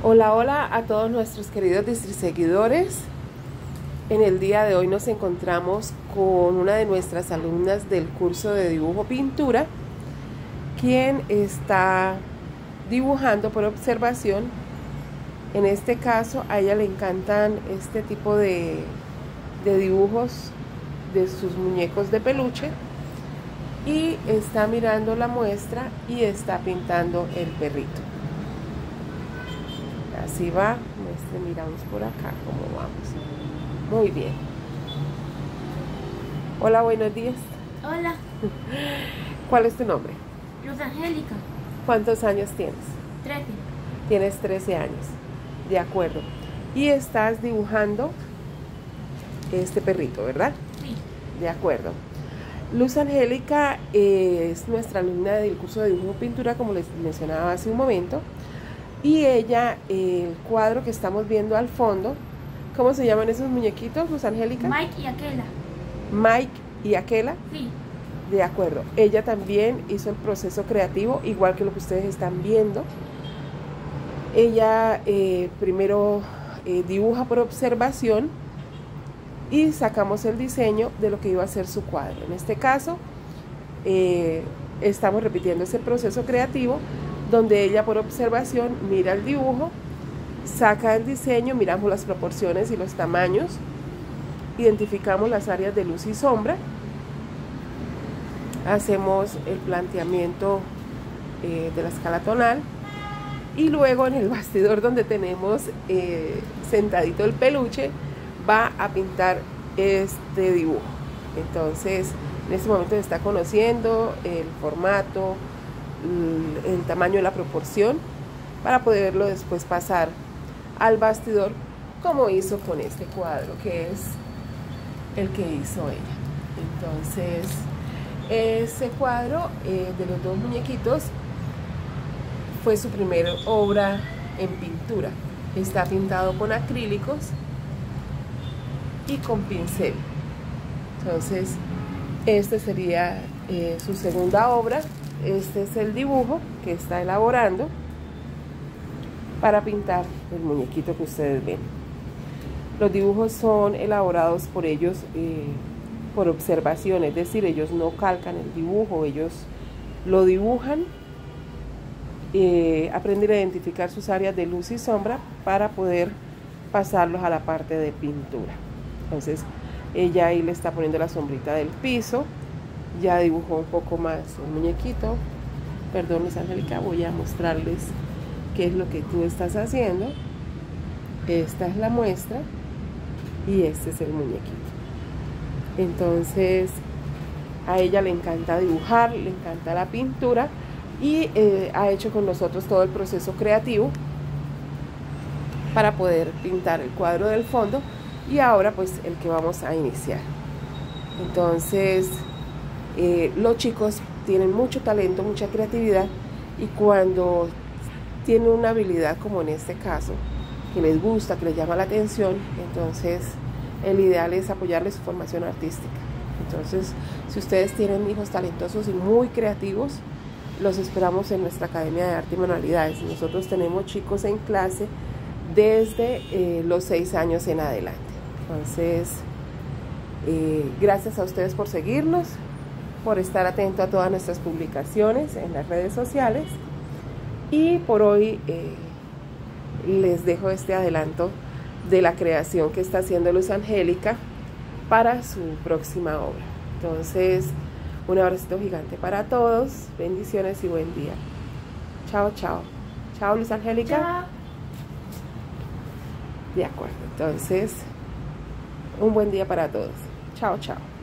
Hola, hola a todos nuestros queridos seguidores. En el día de hoy nos encontramos con una de nuestras alumnas del curso de dibujo pintura, quien está dibujando por observación. En este caso, a ella le encantan este tipo de, de dibujos de sus muñecos de peluche y está mirando la muestra y está pintando el perrito. Así va. Este, miramos por acá cómo vamos. Muy bien. Hola, buenos días. Hola. ¿Cuál es tu nombre? Luz Angélica. ¿Cuántos años tienes? Trece. Tienes 13 años. De acuerdo. Y estás dibujando este perrito, ¿verdad? Sí. De acuerdo. Luz Angélica es nuestra alumna del curso de dibujo pintura, como les mencionaba hace un momento. Y ella, el cuadro que estamos viendo al fondo, ¿cómo se llaman esos muñequitos, Luz Angélica? Mike y Aquela. Mike y Aquela. Sí. De acuerdo. Ella también hizo el proceso creativo, igual que lo que ustedes están viendo. Ella eh, primero eh, dibuja por observación y sacamos el diseño de lo que iba a ser su cuadro. En este caso, eh, estamos repitiendo ese proceso creativo donde ella por observación mira el dibujo, saca el diseño, miramos las proporciones y los tamaños, identificamos las áreas de luz y sombra, hacemos el planteamiento eh, de la escala tonal y luego en el bastidor donde tenemos eh, sentadito el peluche va a pintar este dibujo. Entonces, en este momento está conociendo el formato, el tamaño de la proporción para poderlo después pasar al bastidor como hizo con este cuadro que es el que hizo ella. Entonces ese cuadro eh, de los dos muñequitos fue su primera obra en pintura. Está pintado con acrílicos y con pincel. Entonces este sería eh, su segunda obra este es el dibujo que está elaborando para pintar el muñequito que ustedes ven. Los dibujos son elaborados por ellos eh, por observación, es decir, ellos no calcan el dibujo, ellos lo dibujan, eh, aprenden a identificar sus áreas de luz y sombra para poder pasarlos a la parte de pintura. Entonces, ella ahí le está poniendo la sombrita del piso, ya dibujó un poco más el muñequito. Perdón, Miss Angélica, voy a mostrarles qué es lo que tú estás haciendo. Esta es la muestra y este es el muñequito. Entonces, a ella le encanta dibujar, le encanta la pintura y eh, ha hecho con nosotros todo el proceso creativo para poder pintar el cuadro del fondo y ahora pues el que vamos a iniciar. Entonces, eh, los chicos tienen mucho talento, mucha creatividad y cuando tienen una habilidad como en este caso, que les gusta, que les llama la atención, entonces el ideal es apoyarles su formación artística. Entonces, si ustedes tienen hijos talentosos y muy creativos, los esperamos en nuestra Academia de Arte y Manualidades. Nosotros tenemos chicos en clase desde eh, los seis años en adelante. Entonces, eh, gracias a ustedes por seguirnos por estar atento a todas nuestras publicaciones en las redes sociales. Y por hoy eh, les dejo este adelanto de la creación que está haciendo Luz Angélica para su próxima obra. Entonces, un abrazo gigante para todos, bendiciones y buen día. Chao, chao. Chao, Luz Angélica. Chao. De acuerdo, entonces, un buen día para todos. Chao, chao.